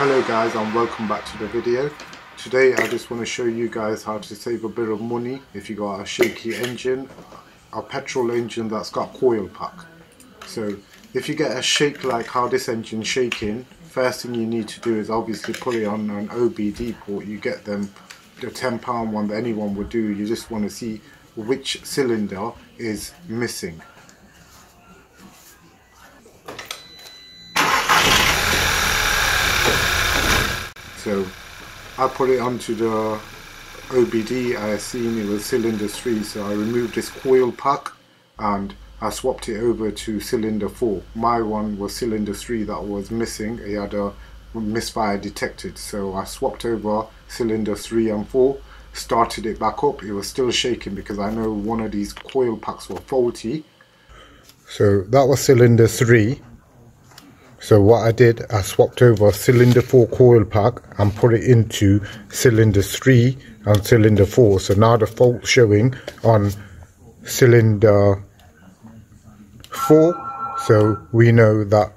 Hello guys and welcome back to the video. Today I just want to show you guys how to save a bit of money if you got a shaky engine, a petrol engine that's got coil pack. So if you get a shake like how this engine's shaking, first thing you need to do is obviously put it on an OBD port. You get them the £10 one that anyone would do. You just want to see which cylinder is missing. So I put it onto the OBD, I seen it was cylinder 3 so I removed this coil pack and I swapped it over to cylinder 4. My one was cylinder 3 that was missing, it had a misfire detected. So I swapped over cylinder 3 and 4 started it back up. It was still shaking because I know one of these coil packs were faulty. So that was cylinder 3 so what I did, I swapped over cylinder 4 coil pack and put it into cylinder 3 and cylinder 4. So now the fault showing on cylinder 4. So we know that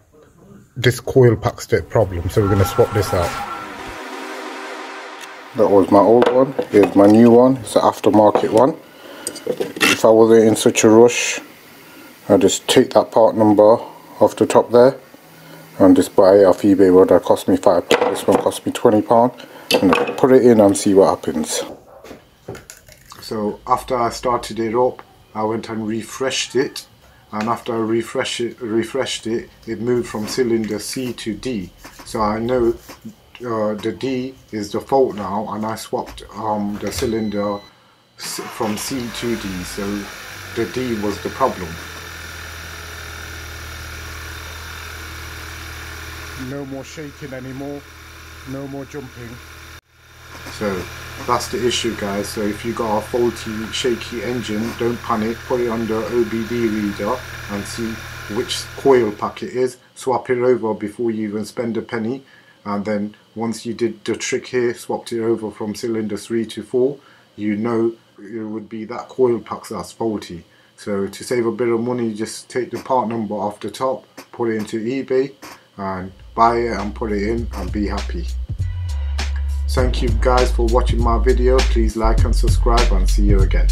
this coil pack's the problem. So we're going to swap this out. That was my old one. Here's my new one. It's an aftermarket one. If I wasn't in such a rush, I'd just take that part number off the top there and just buy off eBay. Where that cost me five pounds this one cost me 20 pound. And put it in and see what happens. So after I started it up I went and refreshed it. And after I refresh it, refreshed it it moved from cylinder C to D. So I know uh, the D is the fault now. And I swapped um, the cylinder from C to D. So the D was the problem no more shaking anymore. No more jumping. So that's the issue guys. So if you got a faulty shaky engine don't panic. Put it under OBD reader and see which coil pack it is. Swap it over before you even spend a penny. And then once you did the trick here swapped it over from cylinder 3 to 4 you know it would be that coil pack that's faulty. So to save a bit of money just take the part number off the top put it into eBay and buy it and put it in and be happy. Thank you guys for watching my video. Please like and subscribe and see you again.